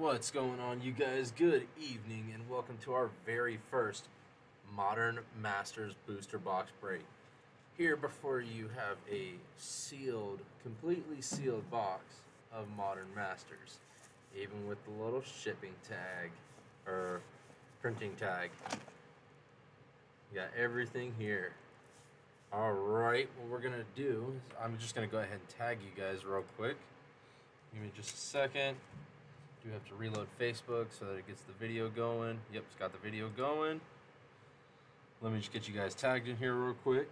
What's going on, you guys? Good evening, and welcome to our very first Modern Masters booster box break. Here before you have a sealed, completely sealed box of Modern Masters, even with the little shipping tag or printing tag. You got everything here. All right, what we're gonna do is I'm just gonna go ahead and tag you guys real quick. Give me just a second. Do have to reload Facebook so that it gets the video going. Yep, it's got the video going. Let me just get you guys tagged in here real quick.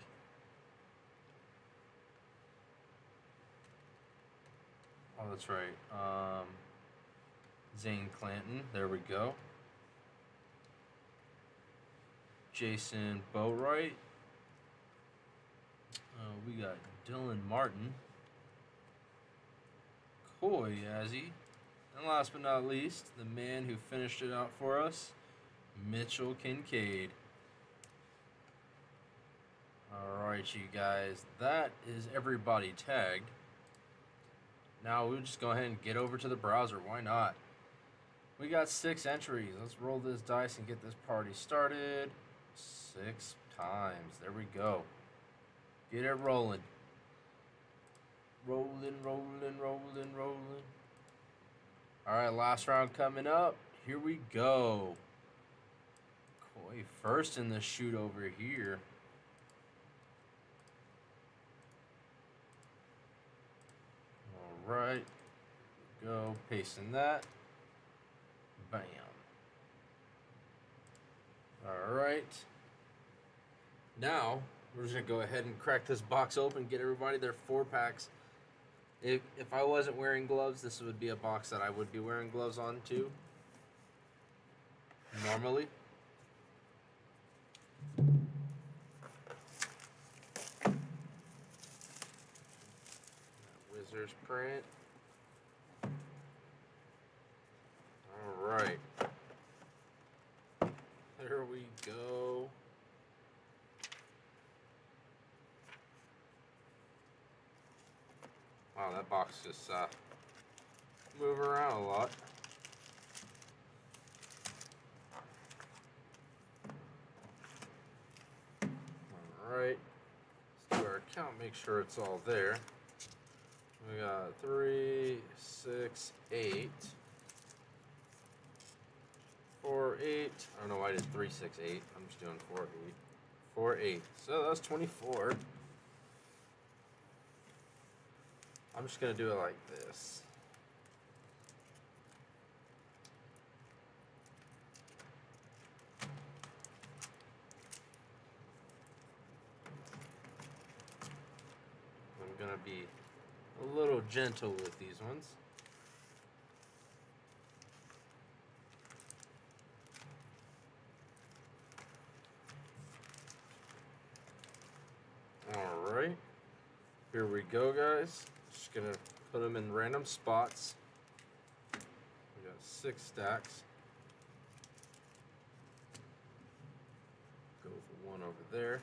Oh, that's right. Um, Zane Clanton. There we go. Jason Boatwright. Uh, we got Dylan Martin. Coy Yazzie. And last but not least, the man who finished it out for us, Mitchell Kincaid. Alright, you guys, that is everybody tagged. Now we'll just go ahead and get over to the browser. Why not? We got six entries. Let's roll this dice and get this party started. Six times. There we go. Get it rolling. Rolling, rolling, rolling, rolling. All right, last round coming up. Here we go. Coy first in the shoot over here. All right. Go pasting that. Bam. All right. Now, we're just going to go ahead and crack this box open, get everybody their four packs. If, if I wasn't wearing gloves, this would be a box that I would be wearing gloves on too. Normally. Wizards print. Alright. There we go. Wow, that box just uh, move around a lot. Alright, let's do our count, make sure it's all there. We got three, six, eight, four, eight. I don't know why I did three, six, eight. I'm just doing four, eight. Four, eight. So that's 24. I'm just gonna do it like this. I'm gonna be a little gentle with these ones. Alright, here we go guys. Just gonna put them in random spots. We got six stacks. Go for one over there.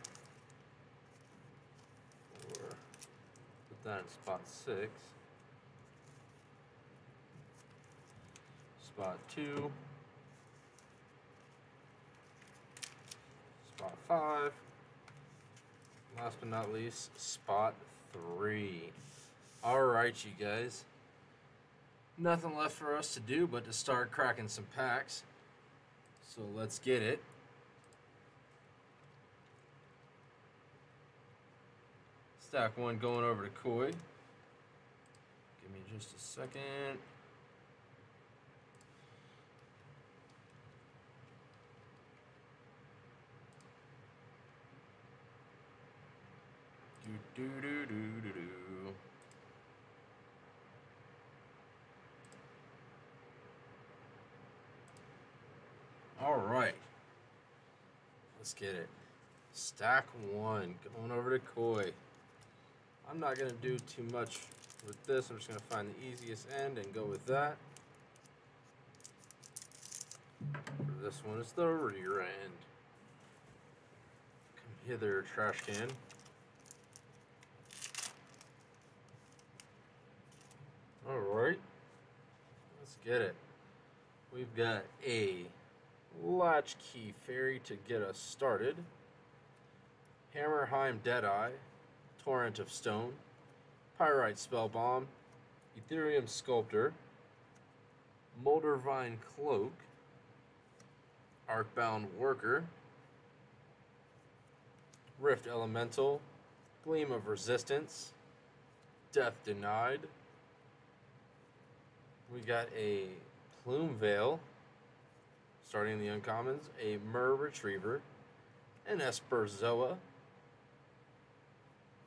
Four. Put that in spot six. Spot two. Spot five. Last but not least, spot three. Alright, you guys. Nothing left for us to do but to start cracking some packs. So let's get it. Stack one going over to Coy. Give me just a second. Do do do do. All right. Let's get it. Stack one, going over to Coy. I'm not to do too much with this. I'm just to find the easiest end and go with that. For this one, is the rear end. Come hither, trash can. All right. Let's get it. We've got a Latchkey Faerie to get us started. Hammerheim Deadeye, Torrent of Stone, Pyrite Spell Bomb, Etherium Sculptor, Moldervine Cloak, Arcbound Worker, Rift Elemental, Gleam of Resistance, Death Denied. We got a Plumeveil, starting in the uncommons, a Myr Retriever, an Esperzoa.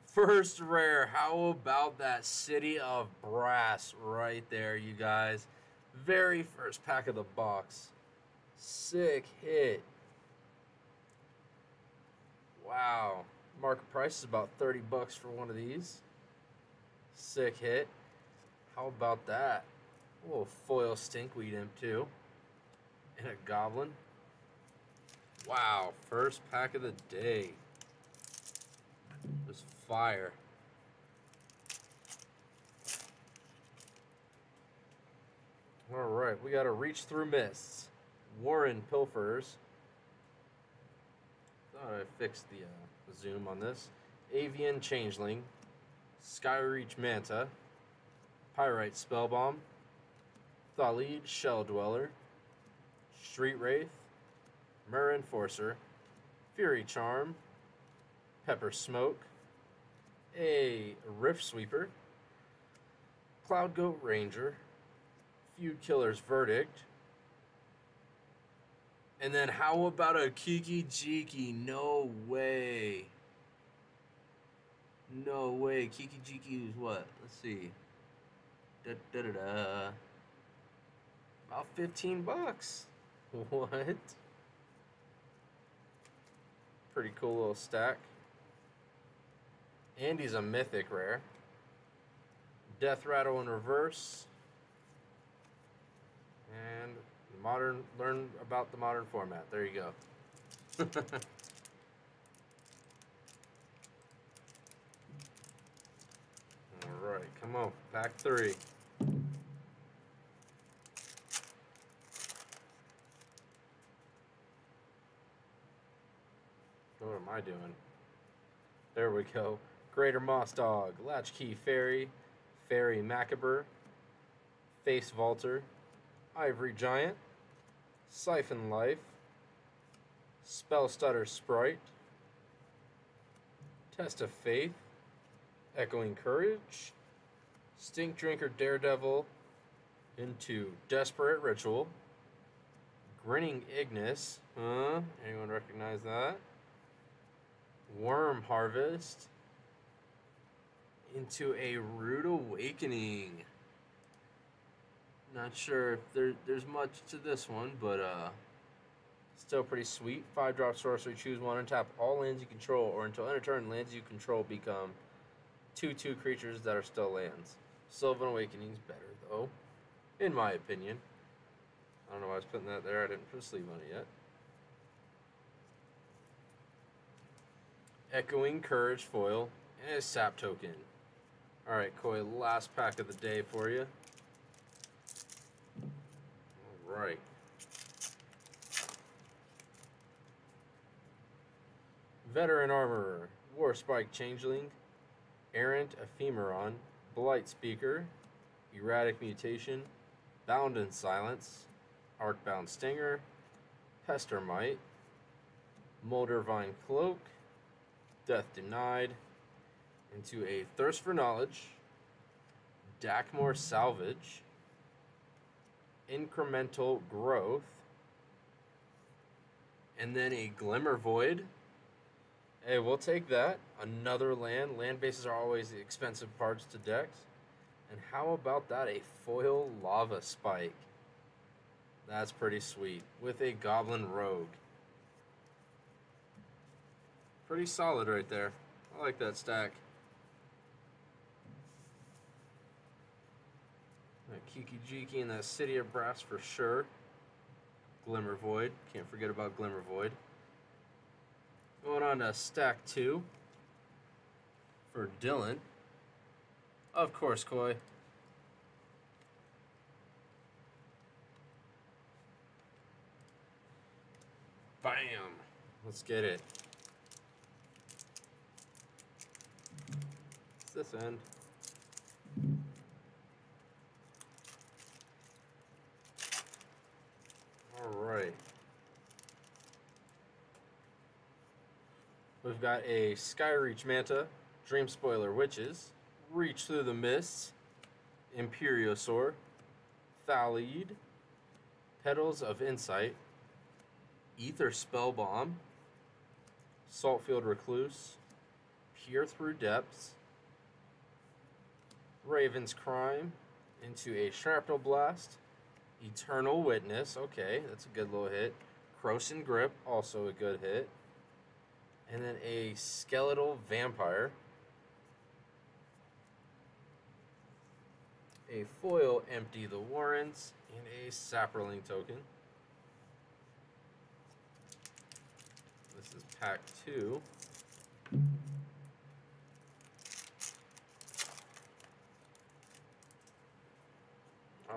First rare, how about that City of Brass right there, you guys? Very first pack of the box. Sick hit. Wow. Market price is about 30 bucks for one of these. Sick hit. How about that? A little foil stinkweed imp too. And a goblin. Wow, first pack of the day. Just fire. All right, we got to reach through mists. Warren Pilfers. Thought I fixed the, uh, the zoom on this. Avian Changeling. Skyreach Manta. Pyrite Spellbomb. Thallid Shell Dweller. Street Wraith. Myr Enforcer. Fury Charm. Pepper Smoke. A Rift Sweeper. Cloud Goat Ranger. Feud Killer's Verdict. And then how about a Kiki Jiki? No way. No way. Kiki Jiki is what? Let's see. Da, da, da, da. About 15 bucks. What? Pretty cool little stack. Andy's a mythic rare. Death Rattle in reverse. And modern learn about the modern format. There you go. All right, come on. Pack 3. I doing? There we go. Greater Moss Dog, Latchkey Faerie, Faerie Macabre, Face Vaulter, Ivory Giant, Siphon Life, Spell Stutter Sprite, Test of Faith, Echoing Courage, Stink Drinker Daredevil, into Desperate Ritual, Grinning Ignus, huh? Anyone recognize that? Worm Harvest, into a Rude Awakening. Not sure if there, there's much to this one, but uh, still pretty sweet. Five drop sorcery, choose one, and tap all lands you control, or until end of turn, lands you control become two two creatures that are still lands. Sylvan Awakening's better though, in my opinion. I don't know why I was putting that there. I didn't put a sleeve on it yet. Echoing Courage foil and a sap token. All right, Coy, last pack of the day for you. All right. Veteran Armorer, War Spike Changeling, Errant Ephemeron, Blight Speaker, Erratic Mutation, Bound in Silence, Arcbound Stinger, Pestermite, Moldervine Cloak, Death Denied, into a Thirst for Knowledge, Dakmor Salvage, Incremental Growth, and then a Glimmer Void. Hey, we'll take that. Another land. Land bases are always the expensive parts to decks. And how about that? A foil lava spike. That's pretty sweet. With a Goblin Rogue. Pretty solid right there. I like that stack. That Kiki Jiki and that City of Brass for sure. Glimmer Void. Can't forget about Glimmer Void. Going on to stack two for Dylan. Of course, Coy. Bam. Let's get it. This end. All right. We've got a Skyreach Manta, Dream Spoiler Witches, Reach Through the Mists, Imperiosaur, Thallid, Petals of Insight, Aether Spellbomb, Saltfield Recluse, Peer Through Depths, Raven's Crime into a Shrapnel Blast, Eternal Witness, okay, that's a good little hit. Krosan Grip, also a good hit. And then a Skeletal Vampire. A foil Empty the Warrens, and a Saproling token. This is pack two.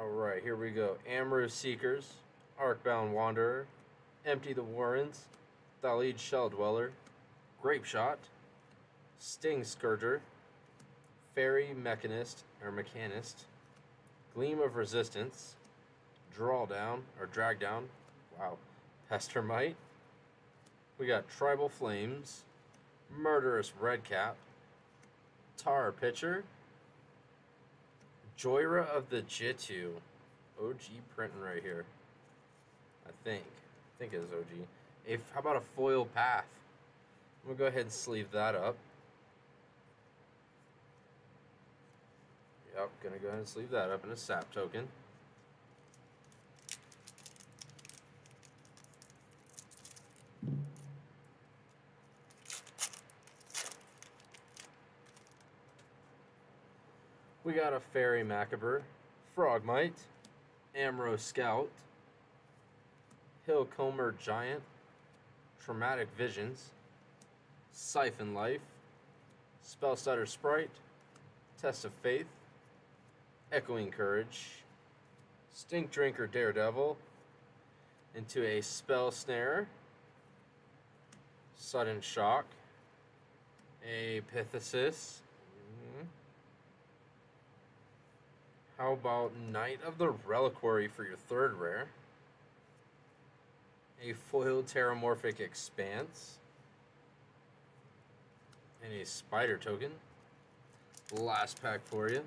All right, here we go. Amrou Seekers, Arcbound Wanderer, Empty the Warrens, Thallid Shell Dweller, Grape Shot, Sting Scourger, Faerie Mechanist or Mechanist, Gleam of Resistance, Draw Down or Drag Down, wow, Pestermite. We got Tribal Flames, Murderous Redcap, Tar Pitcher, Jhoira of the Ghitu. OG printing right here. I think. I think it is OG. If how about a foil path? I'm gonna go ahead and sleeve that up. Yep, gonna go ahead and sleeve that up in a sap token. We got a Faerie Macabre, Frogmite, Amrou Scout, Hillcomber Giant, Traumatic Visions, Siphon Life, Spellstutter Sprite, Test of Faith, Echoing Courage, Stink Drinker Daredevil, into a Spell Snare, Sudden Shock, a Pithesis, how about Knight of the Reliquary for your third rare? A foil Terramorphic Expanse. And a Spider token. Last pack for you.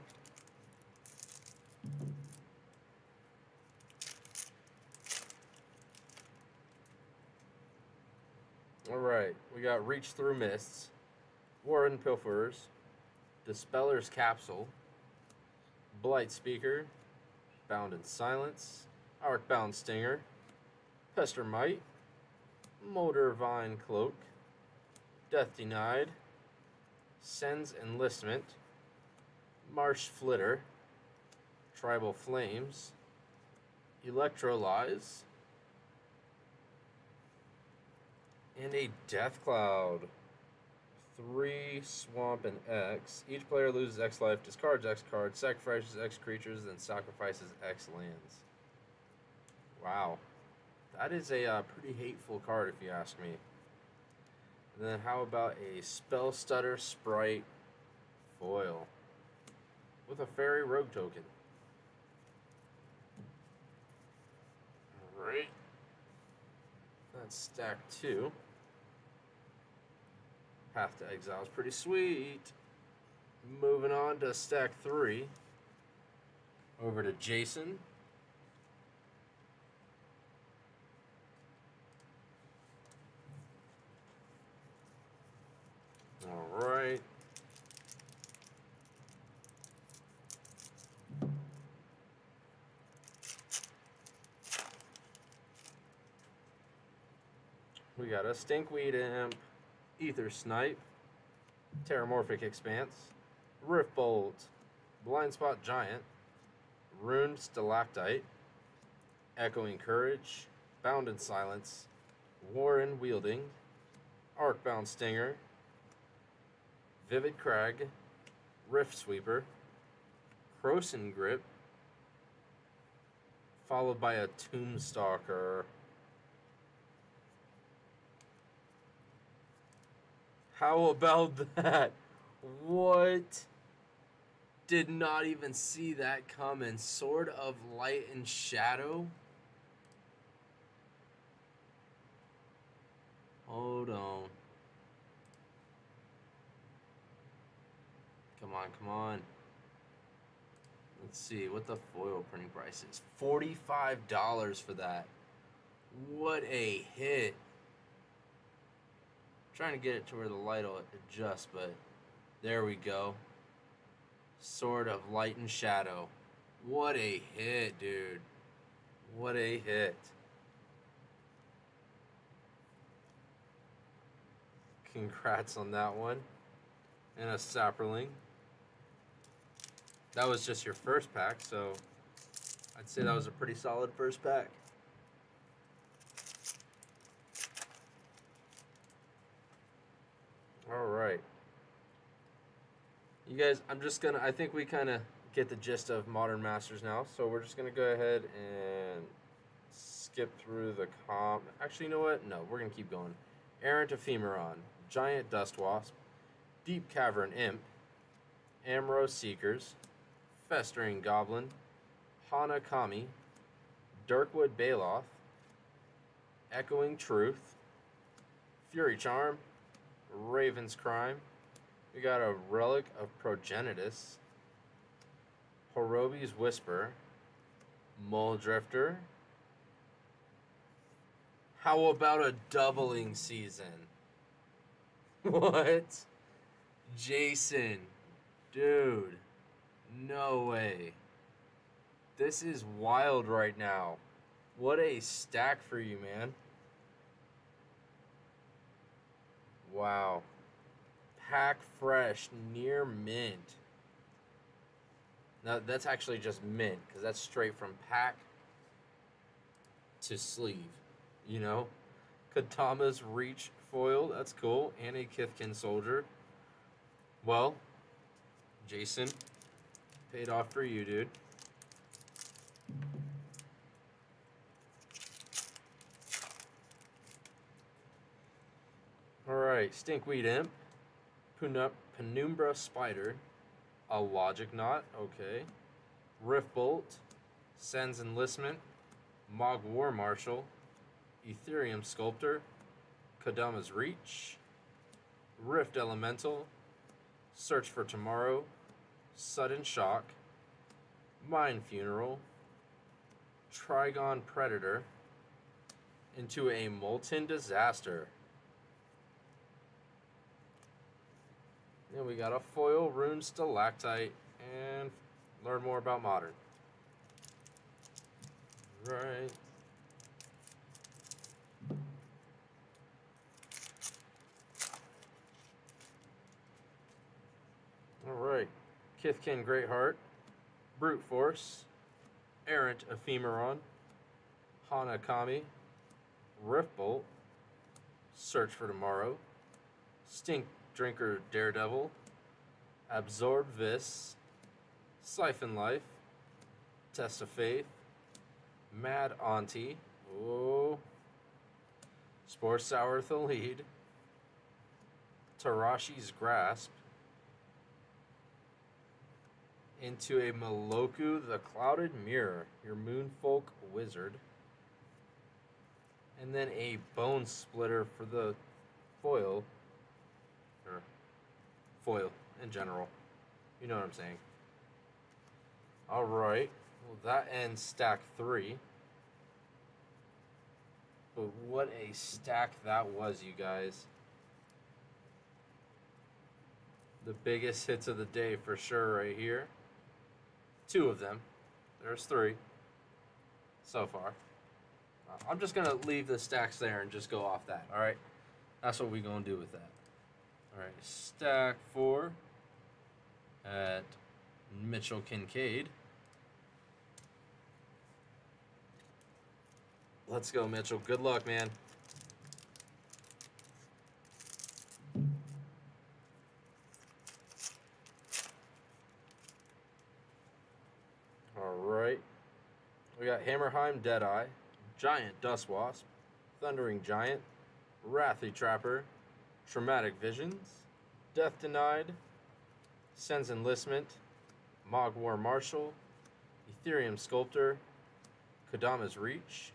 Alright, we got Reach Through Mists, Warren Pilferers, Dispeller's Capsule, Blight Speaker, Bound in Silence, Arcbound Stinger, Pestermite, Moldervine Cloak, Death Denied, Cenn's Enlistment, Marsh Flitter, Tribal Flames, Electrolyze, and a Death Cloud. Three Swamp and X. Each player loses X life, discards X cards, sacrifices X creatures, then sacrifices X lands. Wow. That is a uh, pretty hateful card, if you ask me. And then how about a Spell Stutter Sprite foil with a Faerie Rogue token? Alright. That's stack two. Path to Exile is pretty sweet. Moving on to stack three. Over to Jason. All right. We got a Stinkweed Imp, Aethersnipe, Terramorphic Expanse, Rift Bolt, Blind Spot Giant, Runed Stalactite, Echoing Courage, Bound in Silence, Warren Weirding, Arcbound Stinger, Vivid Crag, Rift Sweeper, Krosan Grip, followed by a Tombstalker. How about that? What? Did not even see that coming. Sword of Light and Shadow. Hold on. Come on, come on. Let's see what the foil printing price is. $45 for that. What a hit. Trying to get it to where the light will adjust, but there we go. Sword of Light and Shadow. What a hit, dude. What a hit. Congrats on that one. And a Saproling. That was just your first pack, so I'd say that was a pretty solid first pack. All right. You guys, I'm just gonna, I think we kind of get the gist of Modern Masters now, so we're just gonna go ahead and skip through the comp. Actually, you know what? No, we're gonna keep going. Errant Ephemeron, Giant Dust Wasp, Deep Cavern Imp, Amrou Seekers, Festering Goblin, Hanakami, Durkwood Baloth, Echoing Truth, Fury Charm, Raven's Crime. We got a Relic of Progenitus, Horobi's Whisper, Mulldrifter. How about a doubling season? What? Jason, dude. No way. This is wild right now. What a stack for you, man. Wow. Pack fresh, near mint. Now, that's actually just mint, because that's straight from pack to sleeve, you know? Kodama's Reach foil, that's cool. And a Kithkin Soldier. Well, Jason, Paid off for you, dude. Alright, Stinkweed Imp, Penumbra Spider, a Logic Knot, okay. Rift Bolt, Cenn's Enlistment, Mogg War Marshal, Etherium Sculptor, Kodama's Reach, Rift Elemental, Search for Tomorrow, Sudden Shock, Mind Funeral, Trygon Predator, into a Molten Disaster. Then we got a foil rune stalactite and learn more about modern. Right. All right. Kithkin Greatheart, Brute Force, Errant Ephemeron, Hanakami, Riftbolt, Search for Tomorrow, Stink Drinker Daredevil, Absorb Vis, Siphon Life, Test of Faith, Mad Auntie, oh, Spore Sour Lead, Tarashi's Grasp, into a Meloku the Clouded Mirror, your Moonfolk Wizard. And then a Bone Splitter for the foil. Foil in general. You know what I'm saying. Alright. Well, that ends stack three. But what a stack that was, you guys. The biggest hits of the day for sure right here. Two of them. There's three so far. I'm just going to leave the stacks there and just go off that, all right? That's what we're going to do with that. All right, stack four at Mitchell Kincaid. Let's go, Mitchell. Good luck, man. All right. We got Hammerheim Deadeye, Giant Dust Wasp, Thundering Giant, Rathi Trapper, Traumatic Visions, Death Denied, Cenn's Enlistment, Mogg War Marshal, Etherium Sculptor, Kodama's Reach,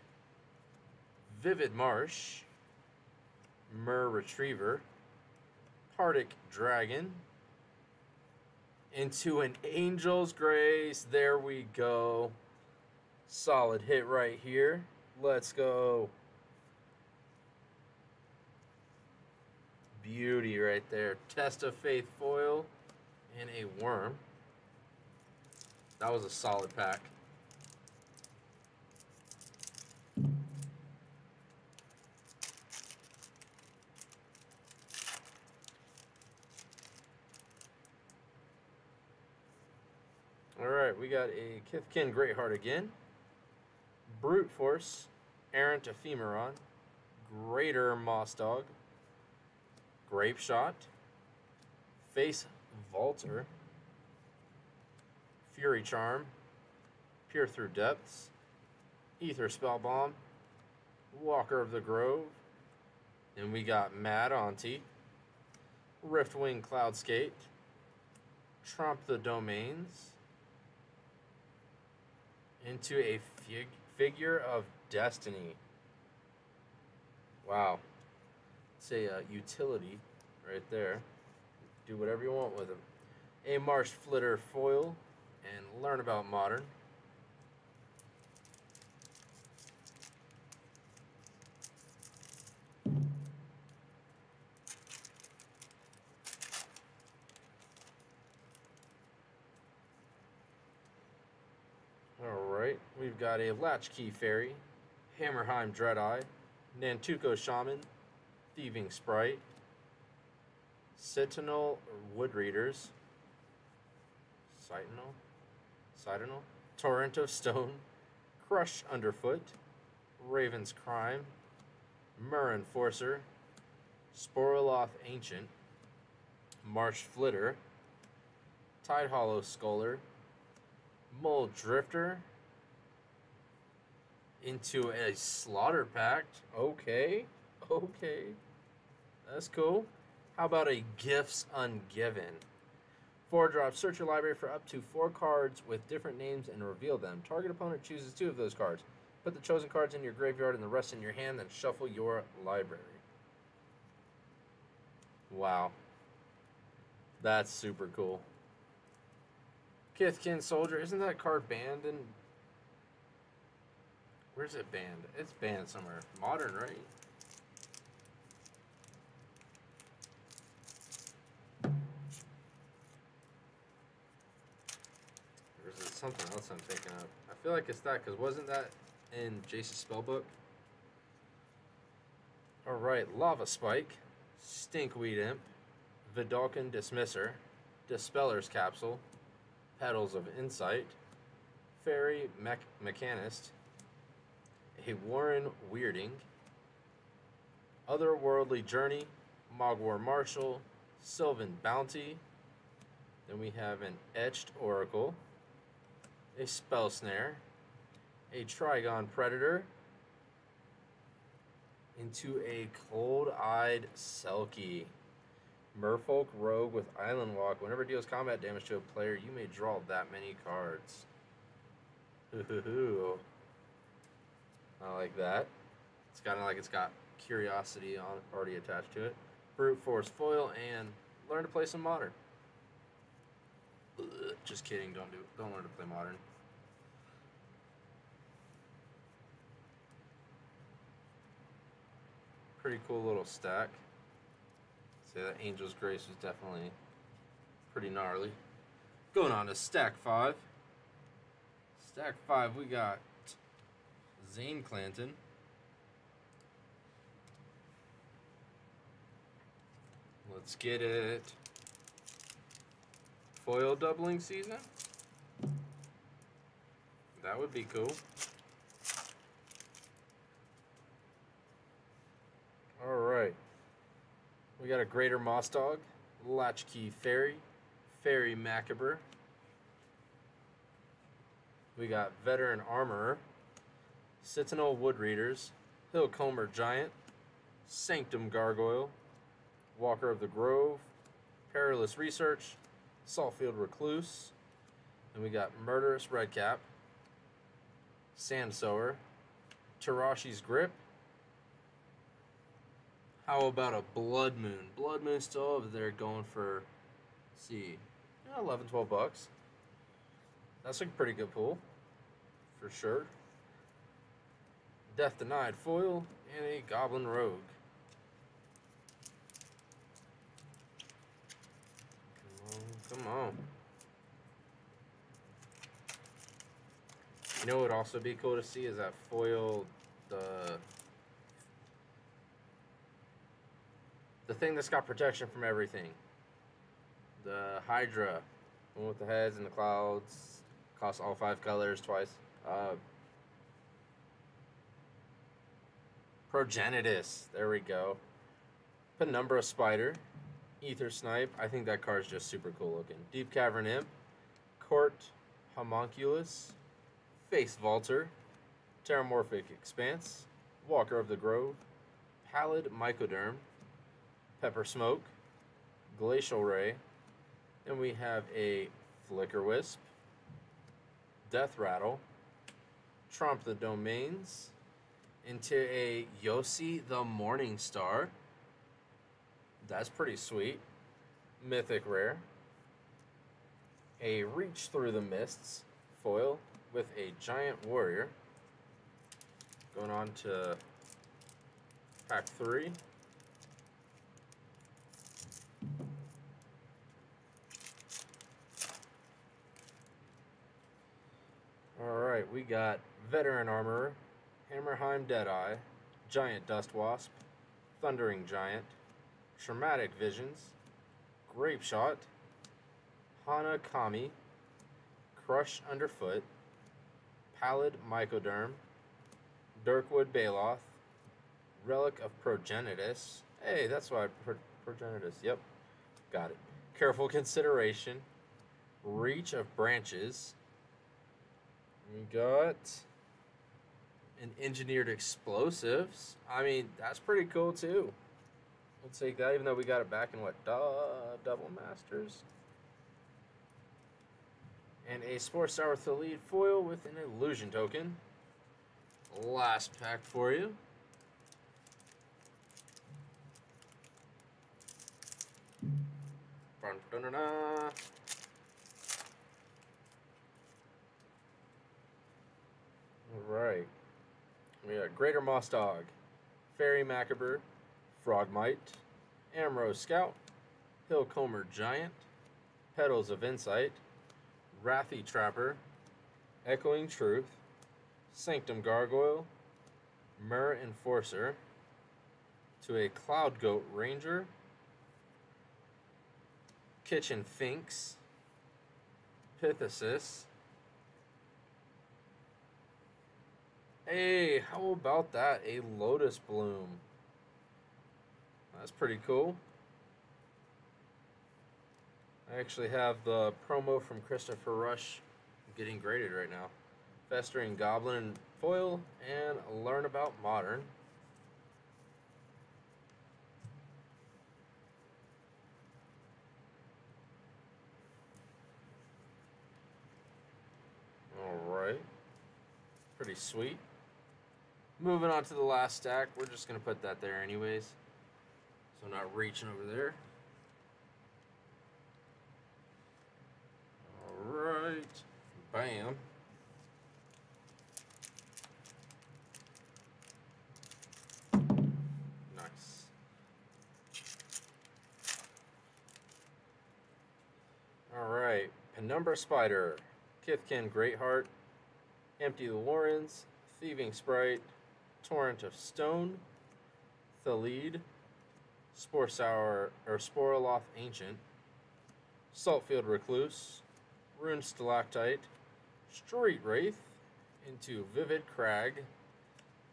Vivid Marsh, Myr Retriever, Pardic Dragon, into an Angel's Grace. There we go. Solid hit right here. Let's go. Beauty right there. Test of Faith foil and a worm. That was a solid pack. All right, we got a Kithkin Greatheart again. Brute Force, Errant Ephemeron, Greater Moss Dog, Grape Shot, Face Vaulter, Fury Charm, Peer Through Depths, Aether Spellbomb, Walker of the Grove, and we got Mad Auntie, Riftwing Cloudskate, Tromp the Domains, into a fig- figure of destiny. Wow. It's a uh, utility right there. Do whatever you want with them. A Marsh Flitter foil and learn about modern. Alright, we've got a Latchkey Faerie, Hammerheim Deadeye, Nantuko Shaman, Thieving Sprite, Sentinel Wood Readers, Sentinel, Sentinel, Torrent of Stone, Crush Underfoot, Raven's Crime, Myr Enforcer, Sporoloth Ancient, Marsh Flitter, Tidehollow Sculler, Mole Drifter into a Slaughter Pact. Okay, okay, that's cool. How about a Gifts Ungiven? Four drops. Search your library for up to four cards with different names and reveal them. Target opponent chooses two of those cards. Put the chosen cards in your graveyard and the rest in your hand, then shuffle your library. Wow. That's super cool. Kithkin Soldier, isn't that card banned in Where's it banned? It's banned somewhere. Modern, right? Something else I'm thinking of? I feel like it's that, because wasn't that in Jace's spellbook? Alright, Lava Spike, Stinkweed Imp, Vedalken Dismisher, Dispeller's Capsule, Petals of Insight, Faerie Mech- Mechanist, a Warren Weirding, Otherworldly Journey, Mogg War Marshal, Sylvan Bounty. Then we have an Etched Oracle, a Spell Snare, a Trygon Predator, into a Cold Eyed Selkie. Merfolk Rogue with Island Walk. Whenever it deals combat damage to a player, you may draw that many cards. I like that. It's kind of like it's got curiosity on already attached to it. Brute Force foil and learn to play some modern. Just kidding. Don't do. Don't learn to play modern. Pretty cool little stack. Say that Angel's Grace was definitely pretty gnarly. Going on to stack five. Stack five, we got Zane Clanton. Let's get it. Foil doubling season? That would be cool. Alright. We got a Greater Moss Dog, Latchkey Faerie, Faerie Macabre. We got Veteran Armorer, Sentinel Woodreaders, Hillcomber Giant, Sanctum Gargoyle, Walker of the Grove, Perilous Research, Saltfield Recluse. and we got Murderous Redcap, Sand Sower, Tarashi's Grip. How about a Blood Moon? Blood Moon still over there going for, see, yeah, 11, 12 bucks. That's a pretty good pull, for sure. Death Denied Foil and a Goblin Rogue. Come on, come on. You know what would also be cool to see is that foil the the thing that's got protection from everything. The Hydra, one with the heads and the clouds, costs all five colors twice. Uh, Progenitus, there we go. Penumbra Spider, Aethersnipe. I think that card's just super cool looking. Deep Cavern Imp, Court Homunculus, Face Vaulter, Terramorphic Expanse, Walker of the Grove, Pallid Mycoderm, Pepper Smoke, Glacial Ray, and we have a Flicker Wisp, Death Rattle, Tromp the Domains, into a Yosei the Morning Star. That's pretty sweet. Mythic Rare. A Reach Through the Mists foil with a Giant Warrior. Going on to pack three. Alright, we got Veteran Armorer, Hammerheim Deadeye, Giant Dust Wasp, Thundering Giant, Traumatic Visions, Grape Shot, Hana Kami, Crush Underfoot, Pallid Mycoderm, Durkwood Baloth, Relic of Progenitus. Hey, that's why Pro- Progenitus. Yep, got it. Careful Consideration, Reach of Branches. We got an engineered explosives. I mean, that's pretty cool too. We'll take that, even though we got it back in what, duh, double masters. And a Sporesower Thallid foil with an illusion token. Last pack for you. Dun, dun, dun, dun. All right. We got Greater Moss Dog, Faerie Macabre, Frogmite, Amrose Scout, Hillcomber Giant, Petals of Insight, Rathi Trapper, Echoing Truth, Sanctum Gargoyle, Myr Enforcer, to a Cloud Goat Ranger, Kitchen Finks, Pithesis. Hey, how about that? A Lotus Bloom. That's pretty cool. I actually have the promo from Christopher Rush getting graded right now. Festering Goblin Foil and Learn About Modern. Alright. Pretty sweet. Moving on to the last stack. We're just going to put that there anyways. So I'm not reaching over there. Alright. Bam. Nice. Alright. Penumbra Spider. Kithkin Greatheart. Empty the Warrens. Thieving Sprite. Torrent of Stone. Thallid. Spore Sour or Sporoloth Ancient, Saltfield Recluse, Rune Stalactite, Street Wraith into Vivid Crag,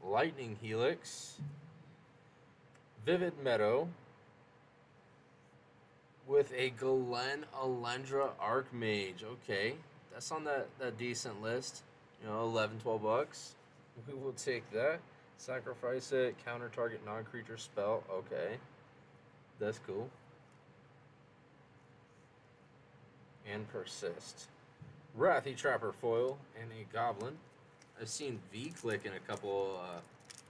Lightning Helix, Vivid Meadow, with a Glen Elendra Archmage. Okay, that's on that, that decent list. You know, 11, 12 bucks. We will take that. Sacrifice it, counter target non creature spell. Okay. That's cool. And persist. Rathi Trapper foil and a goblin. I've seen V click in a couple, uh,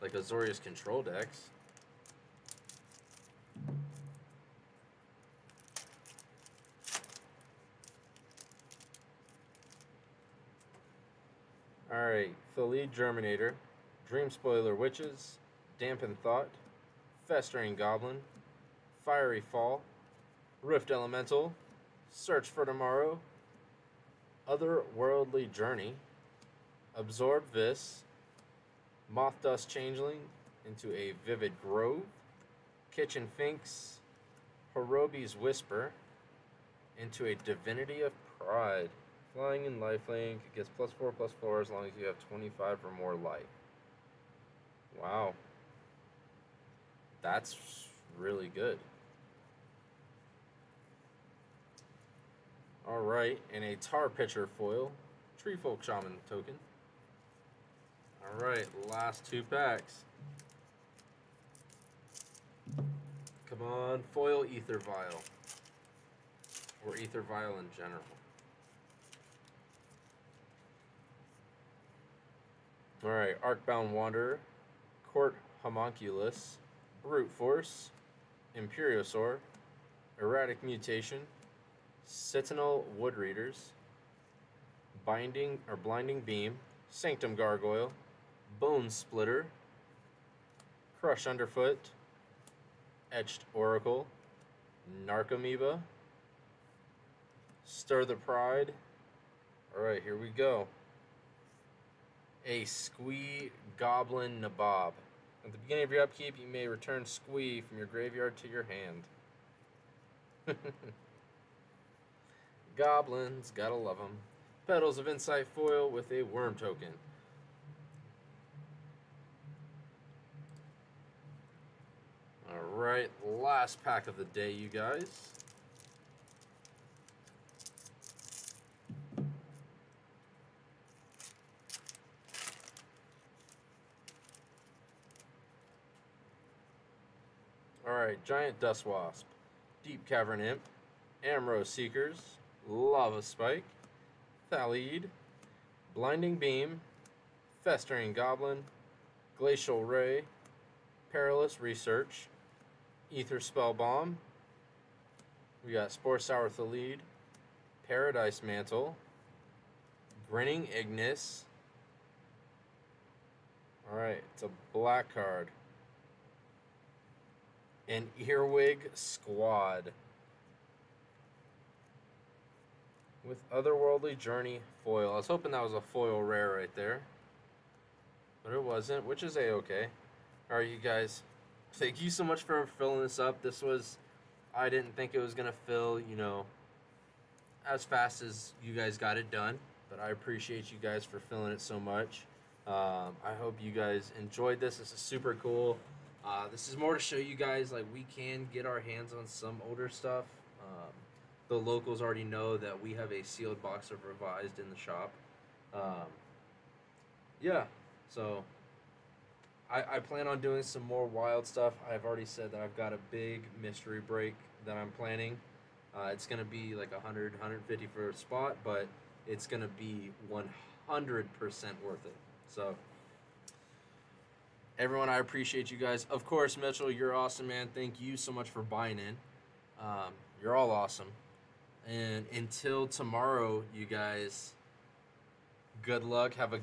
like Azorius control decks. Alright, Thallid Germinator, Dreamspoiler Witches, Dampen Thought, Festering Goblin, Fiery Fall, Rift Elemental, Search for Tomorrow, Otherworldly Journey, Absorb This, Mothdust Changeling into a Vivid Grove, Kitchen Finks, Horobi's Whisper into a Divinity of Pride. Flying in lifelink gets plus 4 plus 4 as long as you have 25 or more life. Wow. That's really good. Alright, and a Tar Pitcher foil. Treefolk Shaman token. Alright, last two packs. Come on, foil Aether Vial. Or Aether Vial in general. Alright, Arcbound Wanderer, Court Homunculus, Brute Force, Imperiosaur, Erratic Mutation, Sentinel Wood Readers, Binding or Blinding Beam, Sanctum Gargoyle, Bonesplitter, Crush Underfoot, Etched Oracle, Narcomoeba, Stir the Pride. Alright, here we go a Squee Goblin Nabob. At the beginning of your upkeep, you may return Squee from your graveyard to your hand. Goblins, gotta love them. Petals of Insight foil with a worm token. Alright, last pack of the day, you guys. Alright, Giant Dustwasp, Deep Cavern Imp, Amrou Seekers, Lava Spike, Thallid, Blinding Beam, Festering Goblin, Glacial Ray, Perilous Research, Aether Spellbomb. We got Sporesower Thallid, Paradise Mantle, Grinning Ignus. Alright, it's a black card an Earwig Squad. With Otherworldly Journey foil. I was hoping that was a foil rare right there. But it wasn't, which is a-okay. Alright, you guys. Thank you so much for filling this up. This was... I didn't think it was going to fill, you know, as fast as you guys got it done. But I appreciate you guys for filling it so much. Um, I hope you guys enjoyed this. This is super cool. Uh, this is more to show you guys like we can get our hands on some older stuff. Um, the locals already know that we have a sealed box of revised in the shop. Um, yeah, so I, I plan on doing some more wild stuff. I've already said that I've got a big mystery break that I'm planning. Uh, it's gonna be like 100, 150 for a spot, but it's gonna be 100% worth it. So everyone, I appreciate you guys. Of course, Mitchell, you're awesome, man. Thank you so much for buying in. Um, you're all awesome. And until tomorrow, you guys, good luck. Have a